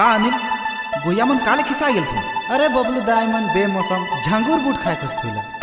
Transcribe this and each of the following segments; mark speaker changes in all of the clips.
Speaker 1: का अनिल गोया मन काले खिसा गेल थे
Speaker 2: अरे बबलू दाई मन बेमौसम झंगूर बूट खाए खुश थी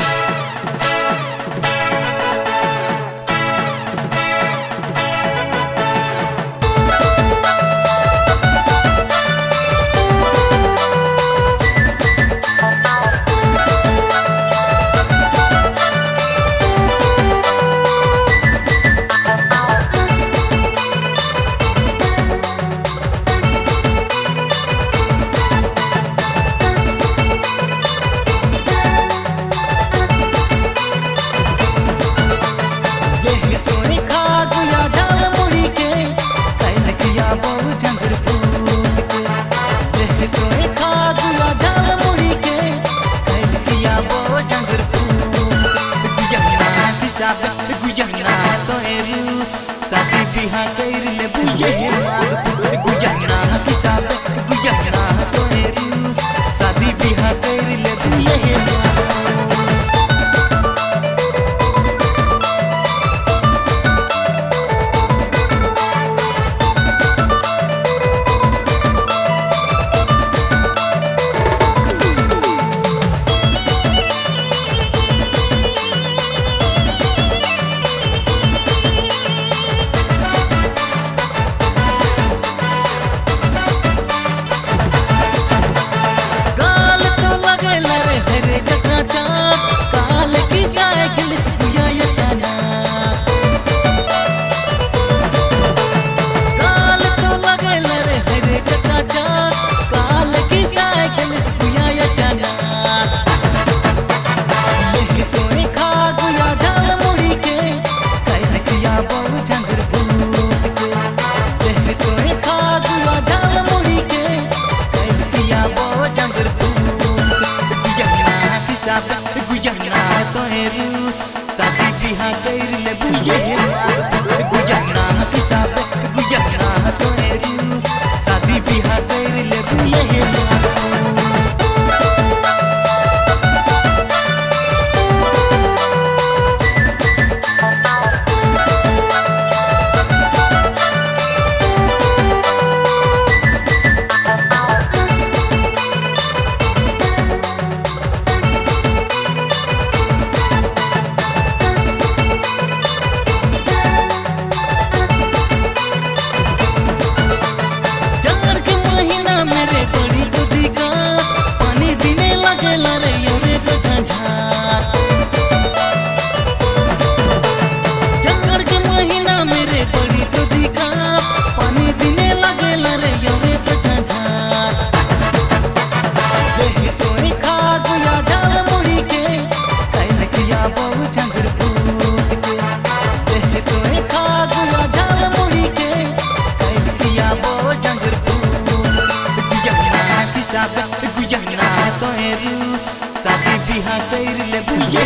Speaker 2: भुइया ना तो रूस साथी बिहा कर ले भुइया